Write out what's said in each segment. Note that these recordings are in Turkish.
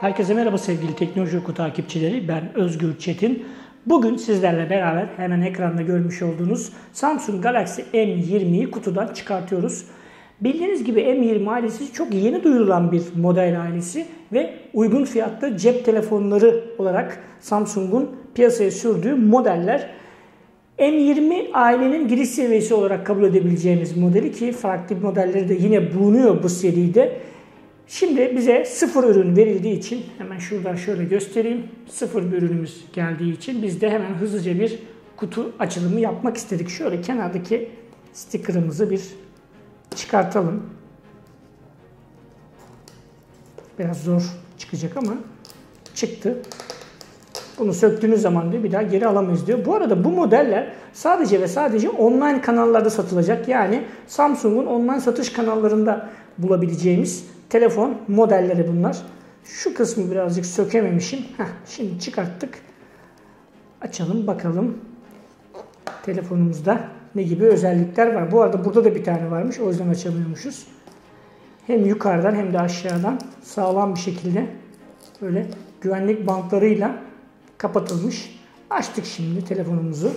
Herkese merhaba sevgili Teknoloji Oku takipçileri. Ben Özgür Çetin. Bugün sizlerle beraber hemen ekranda görmüş olduğunuz Samsung Galaxy M20'yi kutudan çıkartıyoruz. Bildiğiniz gibi M20 ailesi çok yeni duyurulan bir model ailesi ve uygun fiyatlı cep telefonları olarak Samsung'un piyasaya sürdüğü modeller. M20 ailenin giriş seviyesi olarak kabul edebileceğimiz modeli ki farklı modelleri de yine bulunuyor bu seride. Şimdi bize sıfır ürün verildiği için hemen şuradan şöyle göstereyim. Sıfır bir ürünümüz geldiği için biz de hemen hızlıca bir kutu açılımı yapmak istedik. Şöyle kenardaki sticker'ımızı bir çıkartalım. Biraz zor çıkacak ama çıktı. Bunu söktüğünüz zaman diyor bir daha geri alamayız diyor. Bu arada bu modeller sadece ve sadece online kanallarda satılacak. Yani Samsung'un online satış kanallarında bulabileceğimiz telefon modelleri bunlar. Şu kısmı birazcık sökememişim. Heh, şimdi çıkarttık. Açalım bakalım. Telefonumuzda ne gibi özellikler var. Bu arada burada da bir tane varmış. O yüzden açamıyormuşuz. Hem yukarıdan hem de aşağıdan sağlam bir şekilde böyle güvenlik bantlarıyla kapatılmış. Açtık şimdi telefonumuzu.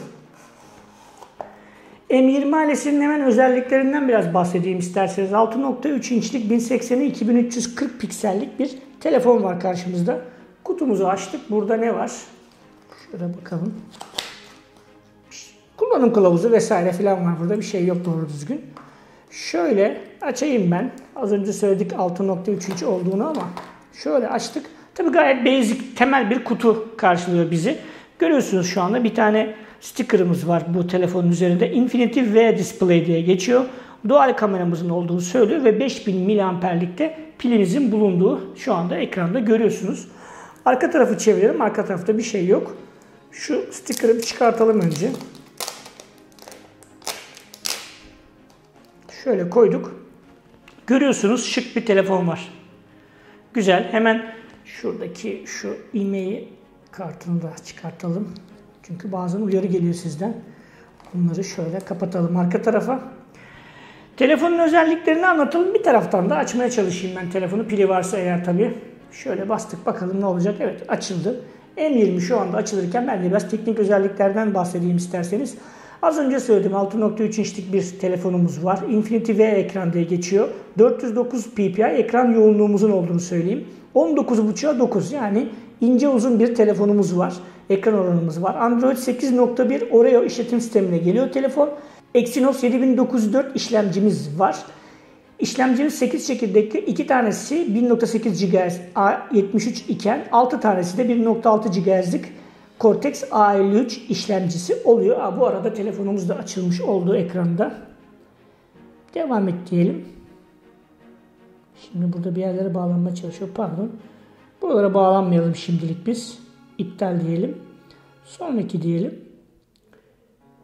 M20 ailesinin hemen özelliklerinden biraz bahsedeyim isterseniz. 6.3 inçlik 1080'e 2340 piksellik bir telefon var karşımızda. Kutumuzu açtık. Burada ne var? Şöyle bakalım. Kullanım kılavuzu vesaire filan var. Burada bir şey yok doğru düzgün. Şöyle açayım ben. Az önce söyledik 6.3 inç olduğunu ama şöyle açtık. Tabi gayet basic, temel bir kutu karşılıyor bizi. Görüyorsunuz şu anda bir tane sticker'ımız var bu telefonun üzerinde. Infinity V Display diye geçiyor. Dual kameramızın olduğunu söylüyor ve 5000 miliamperlikte pilimizin bulunduğu şu anda ekranda görüyorsunuz. Arka tarafı çevirelim. Arka tarafta bir şey yok. Şu sticker'ı çıkartalım önce. Şöyle koyduk. Görüyorsunuz şık bir telefon var. Güzel. Hemen şuradaki şu e-mail kartını da çıkartalım. Çünkü bazen uyarı geliyor sizden. Bunları şöyle kapatalım arka tarafa. Telefonun özelliklerini anlatalım. Bir taraftan da açmaya çalışayım ben telefonu. Pili varsa eğer tabii. Şöyle bastık bakalım ne olacak. Evet açıldı. M20 şu anda açılırken ben de biraz teknik özelliklerden bahsedeyim isterseniz. Az önce söyledim 6.3 inçlik bir telefonumuz var. Infinity V ekran diye geçiyor. 409 ppi ekran yoğunluğumuzun olduğunu söyleyeyim. 19.5'a 9 yani ince uzun bir telefonumuz var. Ekran oranımız var. Android 8.1 Oreo işletim sistemine geliyor telefon. Exynos 7904 işlemcimiz var. İşlemcimiz 8 çekirdekli 2 tanesi 1.8 GHz A73 iken 6 tanesi de 1.6 GHz'lik Cortex A53 işlemcisi oluyor. Aa, bu arada telefonumuz da açılmış olduğu ekranda. Devam et diyelim. Şimdi burada bir yerlere bağlanmaya çalışıyor. Pardon. Buralara bağlanmayalım şimdilik biz. İptal diyelim. Sonraki diyelim.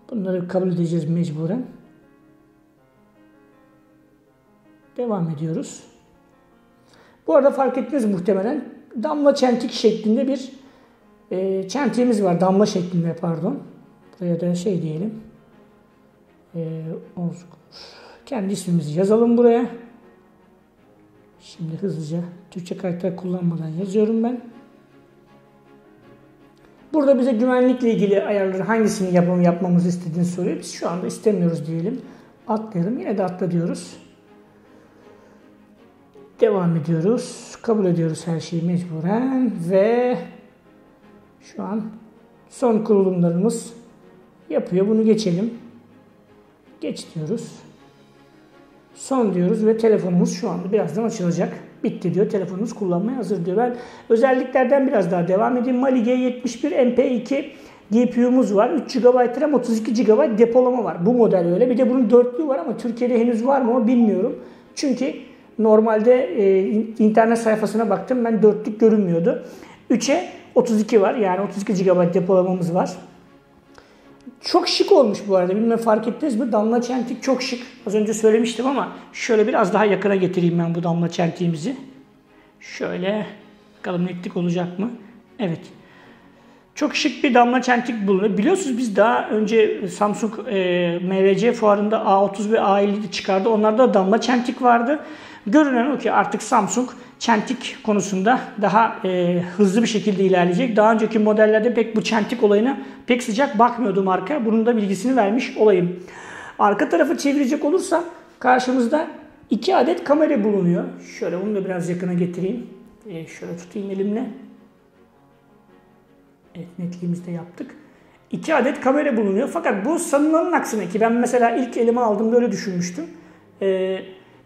Bunları kabul edeceğiz mecburen. Devam ediyoruz. Bu arada fark ettiniz muhtemelen damla çentik şeklinde bir e, çentiğimiz var. Damla şeklinde pardon. Buraya da şey diyelim. E, kendi ismimizi yazalım buraya. Şimdi hızlıca Türkçe karakter kullanmadan yazıyorum ben. Burada bize güvenlikle ilgili ayarları hangisini yapmam, yapmamızı istediğini soruyor. Biz şu anda istemiyoruz diyelim. Atlayalım. Yine de atla diyoruz. Devam ediyoruz. Kabul ediyoruz her şeyi mecburen ve şu an son kurulumlarımız yapıyor. Bunu geçelim. Geç diyoruz. Son diyoruz ve telefonumuz şu anda birazdan açılacak. Bitti diyor. Telefonunuz kullanmaya hazır diyor. Ben özelliklerden biraz daha devam edeyim. Mali G71 MP2 GPU'muz var. 3 GB RAM 32 GB depolama var. Bu model öyle. Bir de bunun dörtlüğü var ama Türkiye'de henüz var mı bilmiyorum. Çünkü normalde e, internet sayfasına baktım ben dörtlük görünmüyordu. 3'e 32 var. Yani 32 GB depolamamız var. Çok şık olmuş bu arada. Bilmem fark ettiniz mi? Damla çentik çok şık. Az önce söylemiştim ama şöyle biraz daha yakına getireyim ben bu damla çentiğimizi. Şöyle bakalım netlik olacak mı? Evet. Çok şık bir damla çentik bulunuyor. Biliyorsunuz biz daha önce Samsung e, MVC fuarında A30 ve A50 çıkardı. Onlarda damla çentik vardı. Görünen o ki artık Samsung çentik konusunda daha e, hızlı bir şekilde ilerleyecek. Daha önceki modellerde pek bu çentik olayına pek sıcak bakmıyordu marka. Bunun da bilgisini vermiş olayım. Arka tarafı çevirecek olursa karşımızda iki adet kamera bulunuyor. Şöyle bunu da biraz yakına getireyim. E, şöyle tutayım elimle. Evet netliğimizi de yaptık. İki adet kamera bulunuyor. Fakat bu sanılanın aksine ki ben mesela ilk elime aldım böyle düşünmüştüm. Ee,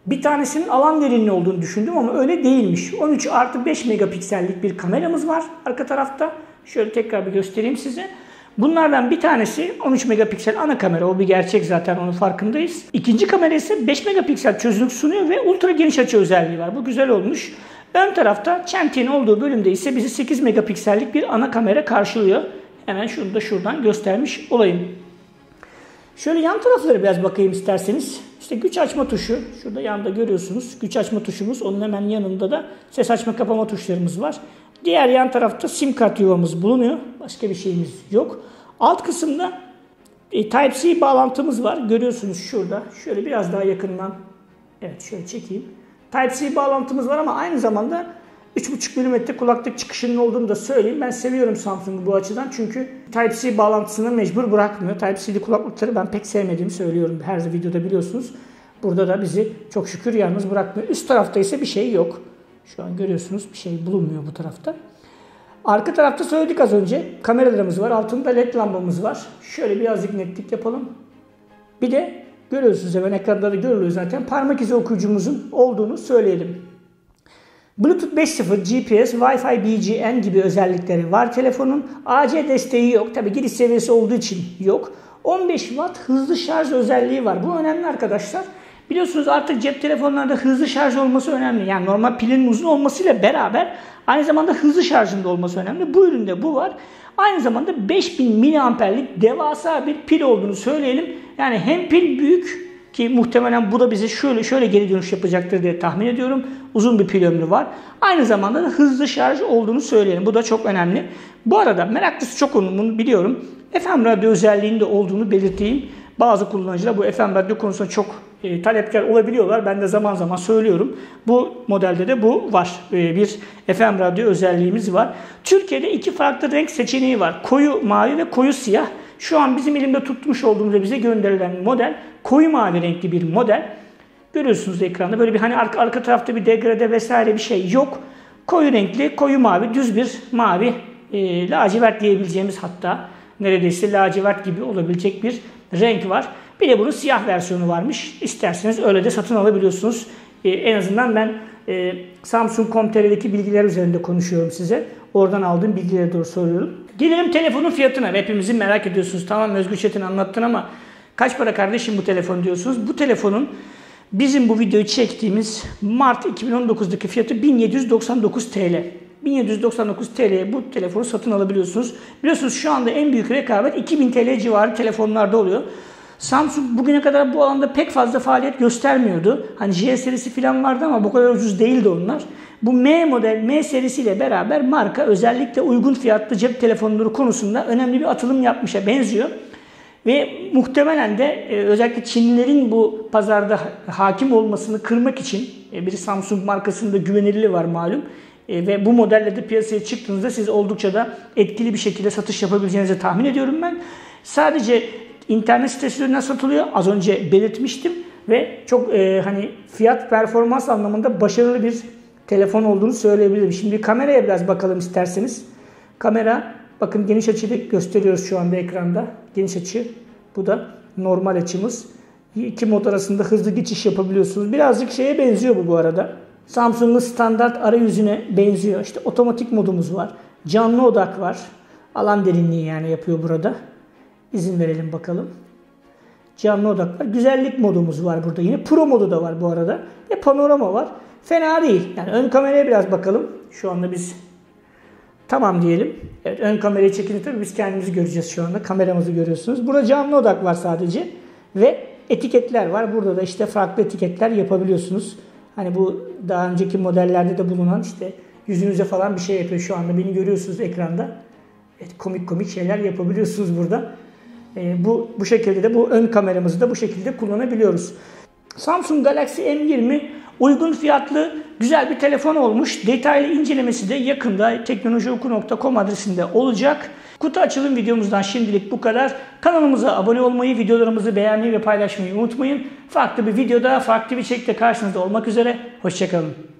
bir tanesinin alan derinliği olduğunu düşündüm ama öyle değilmiş. 13 artı 5 megapiksellik bir kameramız var arka tarafta. Şöyle tekrar bir göstereyim size. Bunlardan bir tanesi 13 megapiksel ana kamera. O bir gerçek zaten onun farkındayız. İkinci kamera ise 5 megapiksel çözünürlük sunuyor ve ultra geniş açı özelliği var. Bu güzel olmuş. Ön tarafta çentiğin olduğu bölümde ise bizi 8 megapiksellik bir ana kamera karşılıyor. Hemen şunu da şuradan göstermiş olayım. Şöyle yan tarafları biraz bakayım isterseniz. İşte güç açma tuşu. Şurada yanda görüyorsunuz. Güç açma tuşumuz. Onun hemen yanında da ses açma kapama tuşlarımız var. Diğer yan tarafta sim kart yuvamız bulunuyor. Başka bir şeyimiz yok. Alt kısımda e, Type-C bağlantımız var. Görüyorsunuz şurada. Şöyle biraz daha yakından evet şöyle çekeyim. Type-C bağlantımız var ama aynı zamanda 3.5 mm kulaklık çıkışının olduğunu da söyleyeyim. Ben seviyorum Samsung'u bu açıdan çünkü Type-C bağlantısını mecbur bırakmıyor. Type-C'li kulaklıkları ben pek sevmediğimi söylüyorum her videoda biliyorsunuz. Burada da bizi çok şükür yalnız bırakmıyor. Üst tarafta ise bir şey yok. Şu an görüyorsunuz bir şey bulunmuyor bu tarafta. Arka tarafta söyledik az önce. Kameralarımız var. Altında led lambamız var. Şöyle birazcık netlik yapalım. Bir de görüyorsunuz hemen ekranda da görülüyor zaten. Parmak izi okuyucumuzun olduğunu söyleyelim. Bluetooth 5.0, GPS, Wi-Fi, BGN gibi özellikleri var telefonun. AC desteği yok. Tabi giriş seviyesi olduğu için yok. 15 Watt hızlı şarj özelliği var. Bu önemli arkadaşlar. Biliyorsunuz artık cep telefonlarında hızlı şarj olması önemli. Yani normal pilin uzun olmasıyla beraber aynı zamanda hızlı şarjında olması önemli. Bu üründe bu var. Aynı zamanda 5000 miliamperlik devasa bir pil olduğunu söyleyelim. Yani hem pil büyük ki muhtemelen bu da bize şöyle şöyle geri dönüş yapacaktır diye tahmin ediyorum. Uzun bir pil ömrü var. Aynı zamanda da hızlı şarj olduğunu söyleyelim. Bu da çok önemli. Bu arada meraklısı çok onun biliyorum. FM radyo özelliğinde olduğunu belirteyim. Bazı kullanıcılar bu FM radyo konusunda çok e, talepkar olabiliyorlar. Ben de zaman zaman söylüyorum. Bu modelde de bu var. E, bir FM radyo özelliğimiz var. Türkiye'de iki farklı renk seçeneği var. Koyu mavi ve koyu siyah. Şu an bizim elimde tutmuş olduğumuz bize gönderilen model koyu mavi renkli bir model. Görüyorsunuz ekranda böyle bir hani arka, arka tarafta bir degrade vesaire bir şey yok. Koyu renkli, koyu mavi, düz bir mavi, e, lacivert diyebileceğimiz hatta neredeyse lacivert gibi olabilecek bir renk var. Bir de bunun siyah versiyonu varmış. İsterseniz öyle de satın alabiliyorsunuz. Ee, en azından ben e, Samsung.com.tr'deki bilgiler üzerinde konuşuyorum size. Oradan aldığım bilgileri doğru soruyorum. Gelelim telefonun fiyatına. Hepimizin merak ediyorsunuz. Tamam Özgür Çetin anlattın ama kaç para kardeşim bu telefon diyorsunuz. Bu telefonun bizim bu videoyu çektiğimiz Mart 2019'daki fiyatı 1799 TL. 1799 TL'ye bu telefonu satın alabiliyorsunuz. Biliyorsunuz şu anda en büyük rekabet 2000 TL civarı telefonlarda oluyor. Samsung bugüne kadar bu alanda pek fazla faaliyet göstermiyordu. Hani J serisi falan vardı ama bu kadar ucuz değildi onlar. Bu M model M serisiyle beraber marka özellikle uygun fiyatlı cep telefonları konusunda önemli bir atılım yapmışa benziyor. Ve muhtemelen de e, özellikle Çinlilerin bu pazarda hakim olmasını kırmak için e, bir Samsung markasında güvenilirliği var malum. E, ve bu modelle de piyasaya çıktığınızda siz oldukça da etkili bir şekilde satış yapabileceğinizi tahmin ediyorum ben. Sadece internet sitelerine satılıyor. Az önce belirtmiştim ve çok e, hani fiyat performans anlamında başarılı bir telefon olduğunu söyleyebilirim. Şimdi kameraya biraz bakalım isterseniz. Kamera bakın geniş açıyı gösteriyoruz şu anda ekranda. Geniş açı. Bu da normal açımız. İki mod arasında hızlı geçiş yapabiliyorsunuz. Birazcık şeye benziyor bu bu arada. Samsung'un standart arayüzüne benziyor. İşte otomatik modumuz var. Canlı odak var. Alan derinliği yani yapıyor burada. İzin verelim bakalım. Canlı odak var. Güzellik modumuz var burada yine. Pro modu da var bu arada. Ve panorama var. Fena değil. Yani ön kameraya biraz bakalım. Şu anda biz tamam diyelim. Evet ön kamerayı çekince tabii biz kendimizi göreceğiz şu anda. Kameramızı görüyorsunuz. Burada canlı odak var sadece. Ve etiketler var. Burada da işte farklı etiketler yapabiliyorsunuz. Hani bu daha önceki modellerde de bulunan işte yüzünüze falan bir şey yapıyor şu anda. Beni görüyorsunuz ekranda. Evet, komik komik şeyler yapabiliyorsunuz burada. E, bu bu şekilde de bu ön kameramızı da bu şekilde kullanabiliyoruz. Samsung Galaxy M20 uygun fiyatlı güzel bir telefon olmuş. Detaylı incelemesi de yakında teknolojioku.com adresinde olacak. Kutu açılım videomuzdan şimdilik bu kadar. Kanalımıza abone olmayı, videolarımızı beğenmeyi ve paylaşmayı unutmayın. Farklı bir videoda, farklı bir çekte karşınızda olmak üzere. Hoşçakalın.